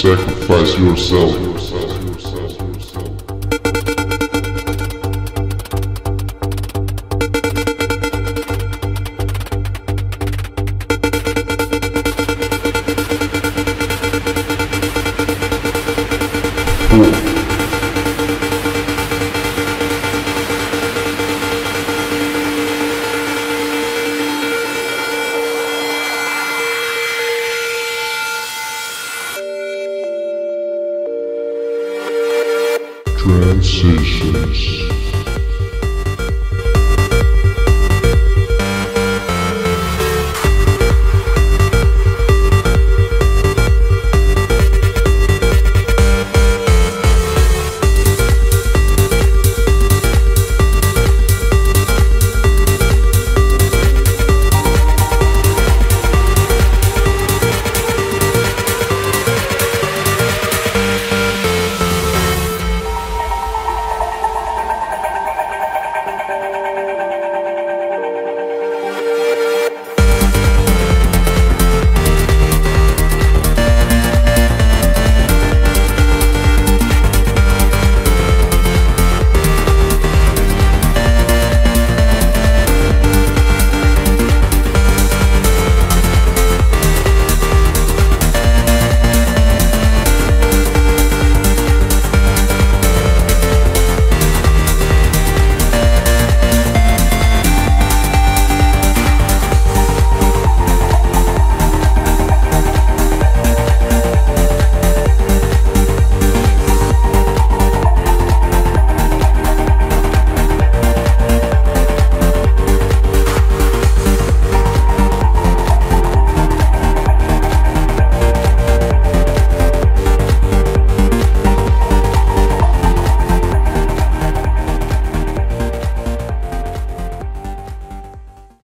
sacrifice yourself. yourself, yourself, yourself. Transitions